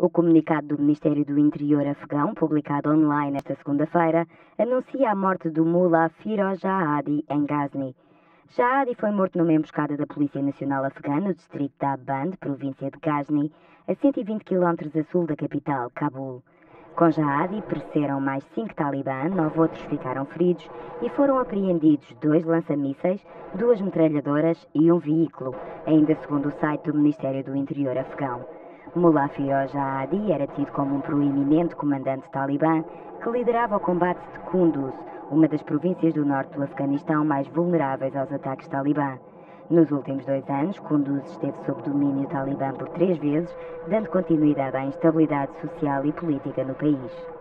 O comunicado do Ministério do Interior afegão, publicado online esta segunda-feira, anuncia a morte do Mullah Firoz Jahadi em Ghazni. Jahadi foi morto numa emboscada da Polícia Nacional Afegã no distrito da Aband, província de Ghazni, a 120 km a sul da capital, Cabul. Com Jahadi pereceram mais cinco talibã, nove outros ficaram feridos e foram apreendidos dois lança-mísseis, duas metralhadoras e um veículo, ainda segundo o site do Ministério do Interior afegão. Mullah Jahadi era tido como um proeminente comandante talibã que liderava o combate de Kunduz, uma das províncias do norte do Afeganistão mais vulneráveis aos ataques talibã. Nos últimos dois anos, Kunduz esteve sob domínio talibã por três vezes, dando continuidade à instabilidade social e política no país.